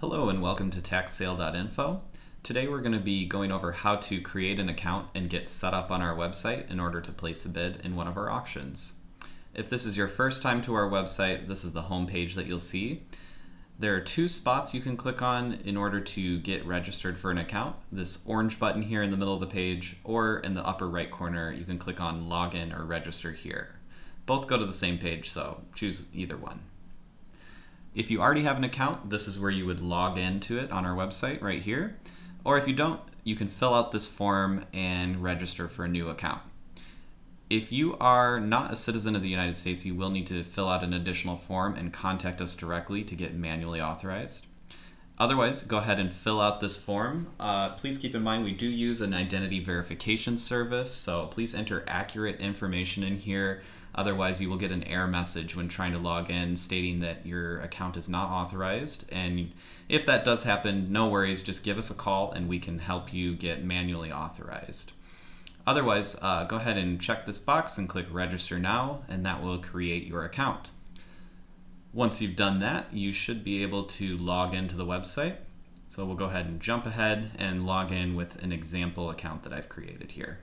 Hello and welcome to tax-sale.info. Today we're going to be going over how to create an account and get set up on our website in order to place a bid in one of our auctions. If this is your first time to our website, this is the home page that you'll see. There are two spots you can click on in order to get registered for an account. This orange button here in the middle of the page or in the upper right corner you can click on login or register here. Both go to the same page so choose either one. If you already have an account, this is where you would log into it on our website right here. Or if you don't, you can fill out this form and register for a new account. If you are not a citizen of the United States, you will need to fill out an additional form and contact us directly to get manually authorized. Otherwise, go ahead and fill out this form. Uh, please keep in mind we do use an identity verification service, so please enter accurate information in here Otherwise, you will get an error message when trying to log in stating that your account is not authorized. And if that does happen, no worries, just give us a call and we can help you get manually authorized. Otherwise, uh, go ahead and check this box and click register now, and that will create your account. Once you've done that, you should be able to log into the website. So we'll go ahead and jump ahead and log in with an example account that I've created here.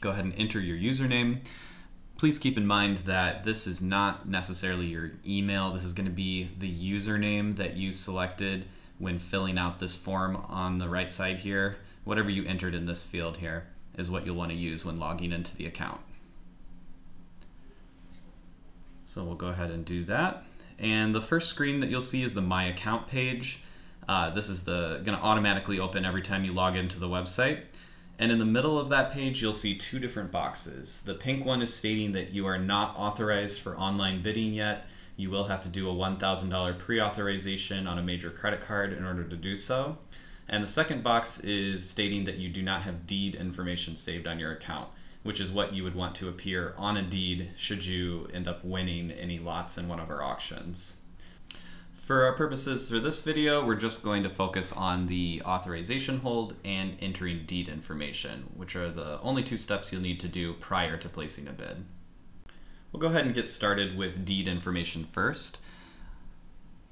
Go ahead and enter your username please keep in mind that this is not necessarily your email. This is going to be the username that you selected when filling out this form on the right side here. Whatever you entered in this field here is what you'll want to use when logging into the account. So we'll go ahead and do that. And the first screen that you'll see is the My Account page. Uh, this is the going to automatically open every time you log into the website. And in the middle of that page, you'll see two different boxes. The pink one is stating that you are not authorized for online bidding yet. You will have to do a $1,000 pre authorization on a major credit card in order to do so. And the second box is stating that you do not have deed information saved on your account, which is what you would want to appear on a deed should you end up winning any lots in one of our auctions. For our purposes for this video, we're just going to focus on the authorization hold and entering deed information, which are the only two steps you'll need to do prior to placing a bid. We'll go ahead and get started with deed information first.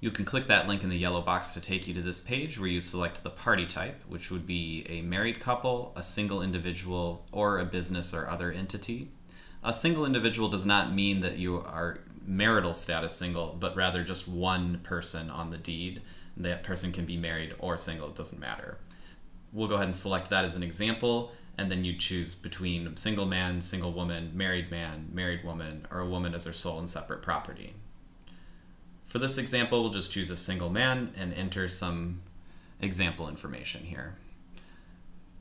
You can click that link in the yellow box to take you to this page where you select the party type, which would be a married couple, a single individual, or a business or other entity. A single individual does not mean that you are marital status single, but rather just one person on the deed. That person can be married or single, it doesn't matter. We'll go ahead and select that as an example, and then you choose between single man, single woman, married man, married woman, or a woman as their sole and separate property. For this example, we'll just choose a single man and enter some example information here.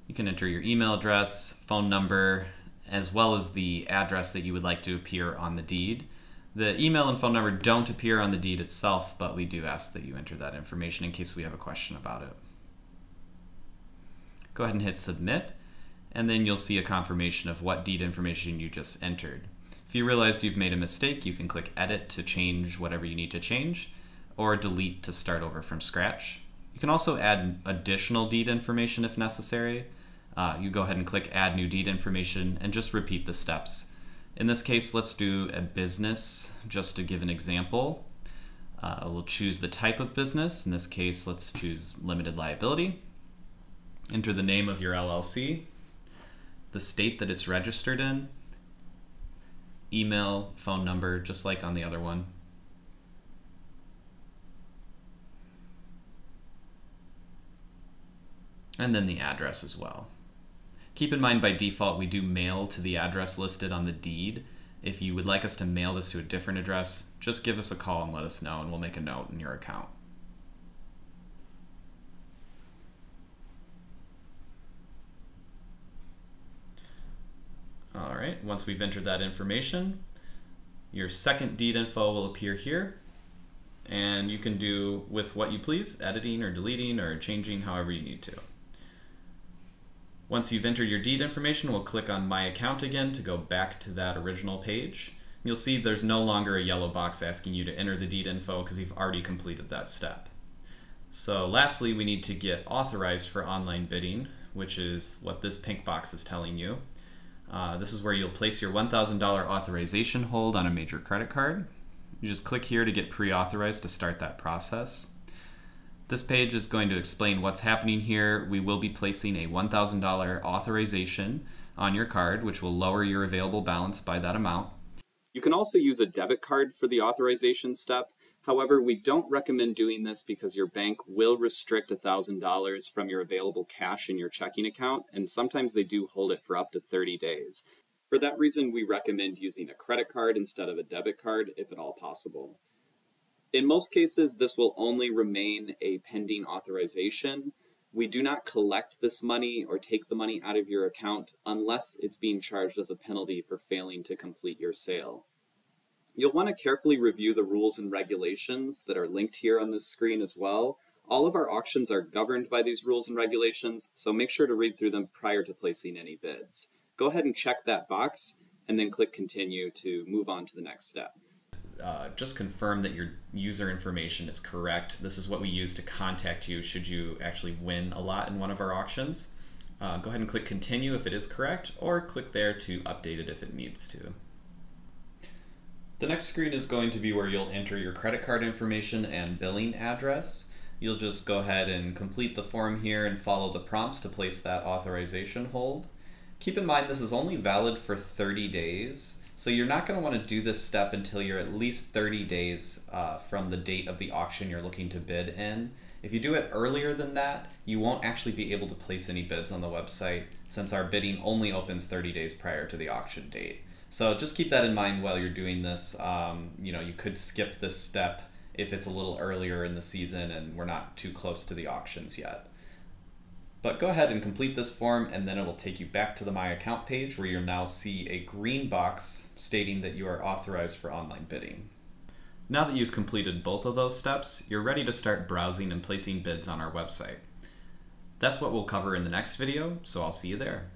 You can enter your email address, phone number, as well as the address that you would like to appear on the deed. The email and phone number don't appear on the deed itself, but we do ask that you enter that information in case we have a question about it. Go ahead and hit submit, and then you'll see a confirmation of what deed information you just entered. If you realized you've made a mistake, you can click edit to change whatever you need to change, or delete to start over from scratch. You can also add additional deed information if necessary. Uh, you go ahead and click add new deed information and just repeat the steps. In this case, let's do a business just to give an example. Uh, we'll choose the type of business. In this case, let's choose limited liability. Enter the name of your LLC, the state that it's registered in, email, phone number, just like on the other one. And then the address as well. Keep in mind by default we do mail to the address listed on the deed. If you would like us to mail this to a different address, just give us a call and let us know and we'll make a note in your account. All right, once we've entered that information, your second deed info will appear here and you can do with what you please, editing or deleting or changing however you need to. Once you've entered your deed information, we'll click on My Account again to go back to that original page. You'll see there's no longer a yellow box asking you to enter the deed info because you've already completed that step. So lastly, we need to get authorized for online bidding, which is what this pink box is telling you. Uh, this is where you'll place your $1,000 authorization hold on a major credit card. You just click here to get pre-authorized to start that process. This page is going to explain what's happening here. We will be placing a $1,000 authorization on your card, which will lower your available balance by that amount. You can also use a debit card for the authorization step. However, we don't recommend doing this because your bank will restrict $1,000 from your available cash in your checking account, and sometimes they do hold it for up to 30 days. For that reason, we recommend using a credit card instead of a debit card if at all possible. In most cases, this will only remain a pending authorization. We do not collect this money or take the money out of your account unless it's being charged as a penalty for failing to complete your sale. You'll want to carefully review the rules and regulations that are linked here on this screen as well. All of our auctions are governed by these rules and regulations, so make sure to read through them prior to placing any bids. Go ahead and check that box and then click continue to move on to the next step. Uh, just confirm that your user information is correct. This is what we use to contact you should you actually win a lot in one of our auctions. Uh, go ahead and click continue if it is correct, or click there to update it if it needs to. The next screen is going to be where you'll enter your credit card information and billing address. You'll just go ahead and complete the form here and follow the prompts to place that authorization hold. Keep in mind this is only valid for 30 days. So you're not going to want to do this step until you're at least 30 days uh, from the date of the auction you're looking to bid in. If you do it earlier than that, you won't actually be able to place any bids on the website since our bidding only opens 30 days prior to the auction date. So just keep that in mind while you're doing this. Um, you know, you could skip this step if it's a little earlier in the season and we're not too close to the auctions yet. But go ahead and complete this form and then it will take you back to the My Account page where you'll now see a green box stating that you are authorized for online bidding. Now that you've completed both of those steps, you're ready to start browsing and placing bids on our website. That's what we'll cover in the next video, so I'll see you there.